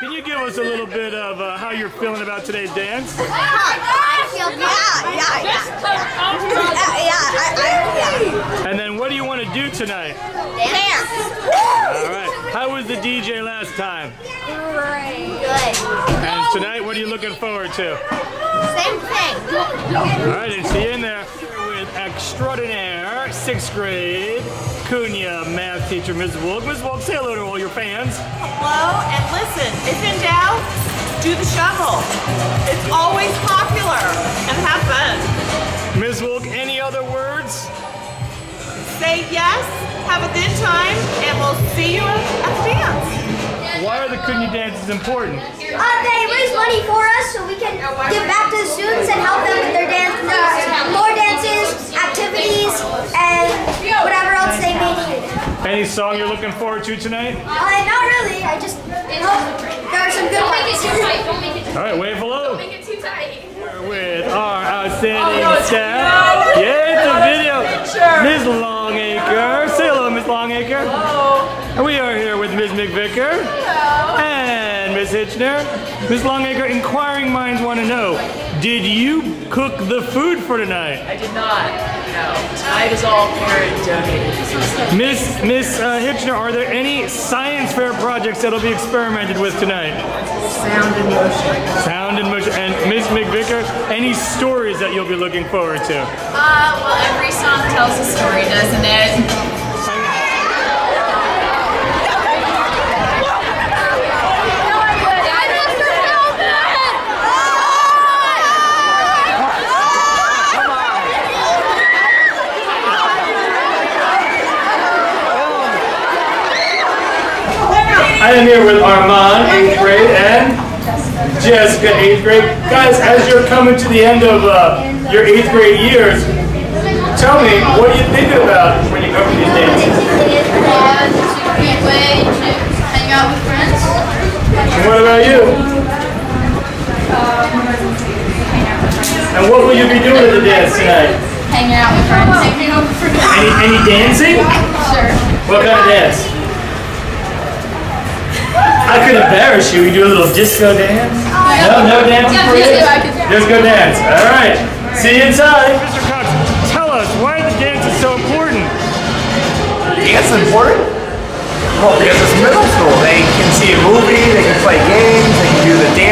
Can you give us a little bit of uh, how you're feeling about today's dance? I feel. Yeah, yeah, yeah. Yeah, yeah, I, I, yeah. And then what do you want to do tonight? Dance. All right. How was the DJ last time? Good. And tonight, what are you looking forward to? Same thing. All right, and see you in there with extraordinaire sixth grade Cunha math teacher, Ms. Wolk. Ms. Wolk, say hello to all your fans. Hello, and listen, if in doubt, do the shovel. It's always popular, and have fun. Ms. Wolk, any other words? Say yes, have a good time, and we'll see you at the dance. Why are the Cunha dances important? Uh, they raise money for us so we can give back to the students and help them with their dance, uh, more dances, activities, and whatever else they may need. Any song you're looking forward to tonight? Uh, not really. I just hope there are some good Don't make it too tight. Don't make it too All right, wave hello. Don't Make it too tight. With our outstanding Oh, no, staff. no. Yeah, it's a video. picture. Ms. Longacre. Say hello, Ms. Longacre. Oh, And we are here with Ms. McVicker Hello. and Ms. Hitchner. Ms. Longacre, inquiring minds want to know, did you cook the food for tonight? I did not. No. Tonight is all parent donated. Miss Miss uh, Hitchner, are there any science fair projects that'll be experimented with tonight? Sound and motion. Sound and motion. And Miss McVicker, any stories that you'll be looking forward to? Uh, well, every song tells a story, doesn't it? I am here with Armand, 8th grade, and Jessica, 8th grade. Guys, as you're coming to the end of uh, your 8th grade years, tell me, what do you think about when you come to these dances? it's a great way to hang out with friends. And what about you? And what will you be doing at the dance tonight? Hanging out with friends. Hanging out with friends. Any, any dancing? Sure. What kind of dance? I could embarrass you. We do a little disco dance. Oh, no, no dancing for you. disco, I could- Disco dance. All right. See you inside. Mr. Cox, tell us why the dance is so important. Dance is important? Well, because it's middle school. They can see a movie, they can play games, they can do the dance.